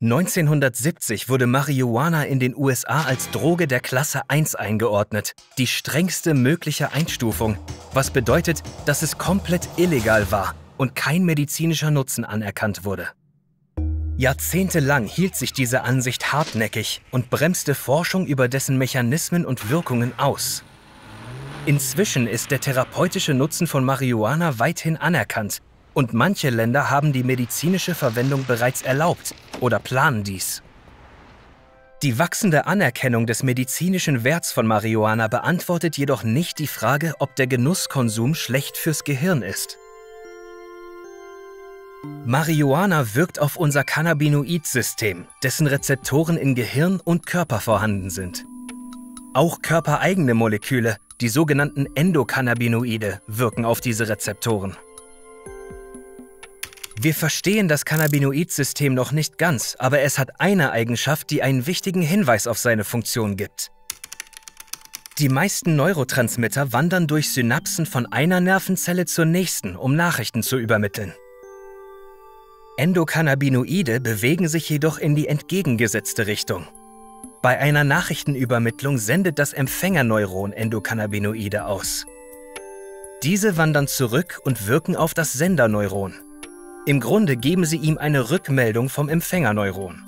1970 wurde Marihuana in den USA als Droge der Klasse 1 eingeordnet, die strengste mögliche Einstufung, was bedeutet, dass es komplett illegal war und kein medizinischer Nutzen anerkannt wurde. Jahrzehntelang hielt sich diese Ansicht hartnäckig und bremste Forschung über dessen Mechanismen und Wirkungen aus. Inzwischen ist der therapeutische Nutzen von Marihuana weithin anerkannt und manche Länder haben die medizinische Verwendung bereits erlaubt oder planen dies. Die wachsende Anerkennung des medizinischen Werts von Marihuana beantwortet jedoch nicht die Frage, ob der Genusskonsum schlecht fürs Gehirn ist. Marihuana wirkt auf unser Cannabinoid-System, dessen Rezeptoren in Gehirn und Körper vorhanden sind. Auch körpereigene Moleküle, die sogenannten Endokannabinoide, wirken auf diese Rezeptoren. Wir verstehen das Cannabinoid-System noch nicht ganz, aber es hat eine Eigenschaft, die einen wichtigen Hinweis auf seine Funktion gibt. Die meisten Neurotransmitter wandern durch Synapsen von einer Nervenzelle zur nächsten, um Nachrichten zu übermitteln. Endokannabinoide bewegen sich jedoch in die entgegengesetzte Richtung. Bei einer Nachrichtenübermittlung sendet das Empfängerneuron Endokannabinoide aus. Diese wandern zurück und wirken auf das Senderneuron. Im Grunde geben sie ihm eine Rückmeldung vom Empfängerneuron.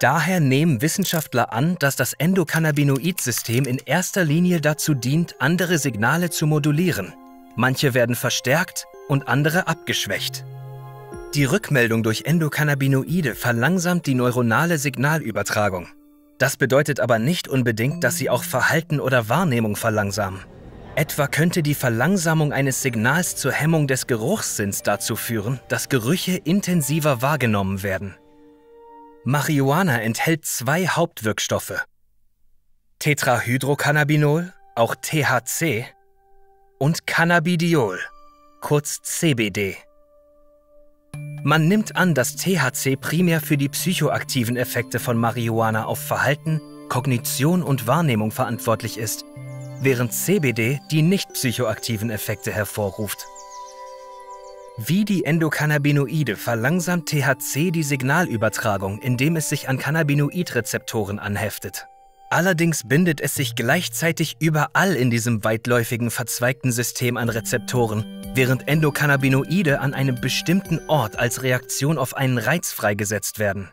Daher nehmen Wissenschaftler an, dass das Endokannabinoid-System in erster Linie dazu dient, andere Signale zu modulieren. Manche werden verstärkt und andere abgeschwächt. Die Rückmeldung durch Endokannabinoide verlangsamt die neuronale Signalübertragung. Das bedeutet aber nicht unbedingt, dass sie auch Verhalten oder Wahrnehmung verlangsamen. Etwa könnte die Verlangsamung eines Signals zur Hemmung des Geruchssinns dazu führen, dass Gerüche intensiver wahrgenommen werden. Marihuana enthält zwei Hauptwirkstoffe. Tetrahydrocannabinol, auch THC, und Cannabidiol, kurz CBD. Man nimmt an, dass THC primär für die psychoaktiven Effekte von Marihuana auf Verhalten, Kognition und Wahrnehmung verantwortlich ist während CBD die nicht psychoaktiven Effekte hervorruft. Wie die Endokannabinoide verlangsamt THC die Signalübertragung, indem es sich an Cannabinoidrezeptoren anheftet. Allerdings bindet es sich gleichzeitig überall in diesem weitläufigen verzweigten System an Rezeptoren, während Endokannabinoide an einem bestimmten Ort als Reaktion auf einen Reiz freigesetzt werden.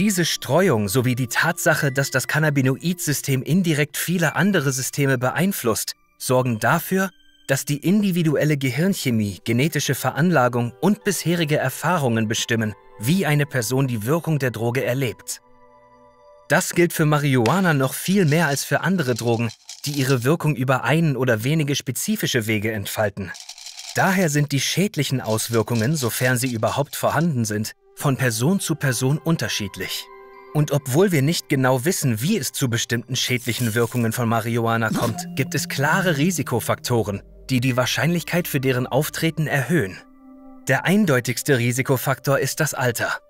Diese Streuung sowie die Tatsache, dass das Cannabinoid-System indirekt viele andere Systeme beeinflusst, sorgen dafür, dass die individuelle Gehirnchemie, genetische Veranlagung und bisherige Erfahrungen bestimmen, wie eine Person die Wirkung der Droge erlebt. Das gilt für Marihuana noch viel mehr als für andere Drogen, die ihre Wirkung über einen oder wenige spezifische Wege entfalten. Daher sind die schädlichen Auswirkungen, sofern sie überhaupt vorhanden sind, von Person zu Person unterschiedlich. Und obwohl wir nicht genau wissen, wie es zu bestimmten schädlichen Wirkungen von Marihuana kommt, gibt es klare Risikofaktoren, die die Wahrscheinlichkeit für deren Auftreten erhöhen. Der eindeutigste Risikofaktor ist das Alter.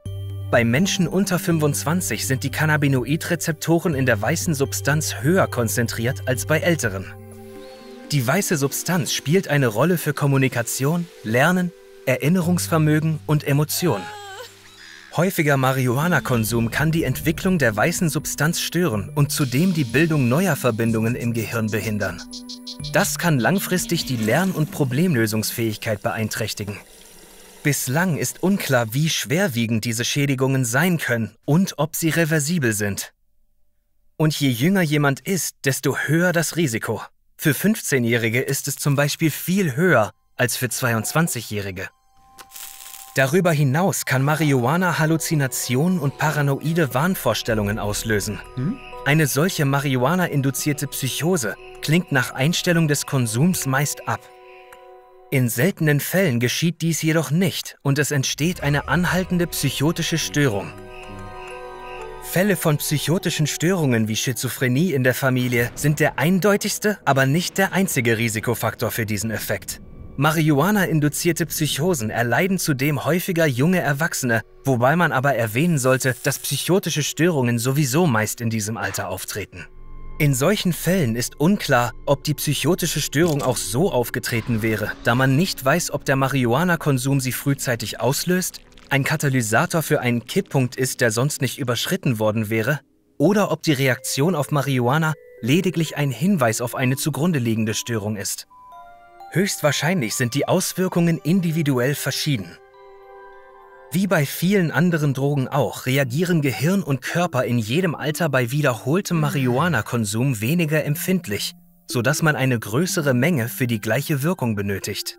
Bei Menschen unter 25 sind die Cannabinoidrezeptoren in der weißen Substanz höher konzentriert als bei älteren. Die weiße Substanz spielt eine Rolle für Kommunikation, Lernen, Erinnerungsvermögen und Emotionen. Häufiger Marihuana-Konsum kann die Entwicklung der weißen Substanz stören und zudem die Bildung neuer Verbindungen im Gehirn behindern. Das kann langfristig die Lern- und Problemlösungsfähigkeit beeinträchtigen. Bislang ist unklar, wie schwerwiegend diese Schädigungen sein können und ob sie reversibel sind. Und je jünger jemand ist, desto höher das Risiko. Für 15-Jährige ist es zum Beispiel viel höher als für 22-Jährige. Darüber hinaus kann Marihuana Halluzinationen und paranoide Wahnvorstellungen auslösen. Hm? Eine solche Marihuana-induzierte Psychose klingt nach Einstellung des Konsums meist ab. In seltenen Fällen geschieht dies jedoch nicht und es entsteht eine anhaltende psychotische Störung. Fälle von psychotischen Störungen wie Schizophrenie in der Familie sind der eindeutigste, aber nicht der einzige Risikofaktor für diesen Effekt. Marihuana-induzierte Psychosen erleiden zudem häufiger junge Erwachsene, wobei man aber erwähnen sollte, dass psychotische Störungen sowieso meist in diesem Alter auftreten. In solchen Fällen ist unklar, ob die psychotische Störung auch so aufgetreten wäre, da man nicht weiß, ob der Marihuana-Konsum sie frühzeitig auslöst, ein Katalysator für einen Kipppunkt ist, der sonst nicht überschritten worden wäre, oder ob die Reaktion auf Marihuana lediglich ein Hinweis auf eine zugrunde liegende Störung ist. Höchstwahrscheinlich sind die Auswirkungen individuell verschieden. Wie bei vielen anderen Drogen auch, reagieren Gehirn und Körper in jedem Alter bei wiederholtem Marihuana-Konsum weniger empfindlich, sodass man eine größere Menge für die gleiche Wirkung benötigt.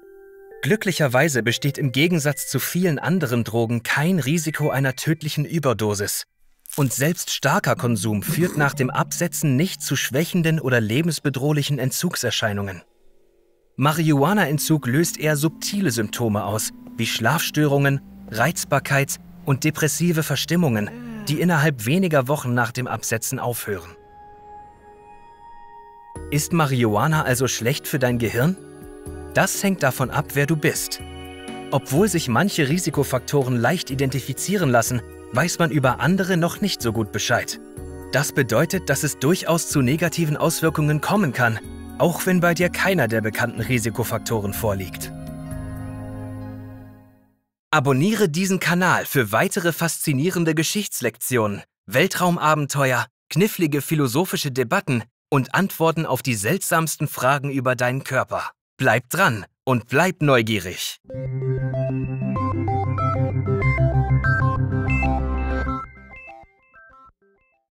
Glücklicherweise besteht im Gegensatz zu vielen anderen Drogen kein Risiko einer tödlichen Überdosis. Und selbst starker Konsum führt nach dem Absetzen nicht zu schwächenden oder lebensbedrohlichen Entzugserscheinungen. Marihuana-Entzug löst eher subtile Symptome aus, wie Schlafstörungen, Reizbarkeit und depressive Verstimmungen, die innerhalb weniger Wochen nach dem Absetzen aufhören. Ist Marihuana also schlecht für dein Gehirn? Das hängt davon ab, wer du bist. Obwohl sich manche Risikofaktoren leicht identifizieren lassen, weiß man über andere noch nicht so gut Bescheid. Das bedeutet, dass es durchaus zu negativen Auswirkungen kommen kann, auch wenn bei dir keiner der bekannten Risikofaktoren vorliegt. Abonniere diesen Kanal für weitere faszinierende Geschichtslektionen, Weltraumabenteuer, knifflige philosophische Debatten und Antworten auf die seltsamsten Fragen über deinen Körper. Bleib dran und bleib neugierig.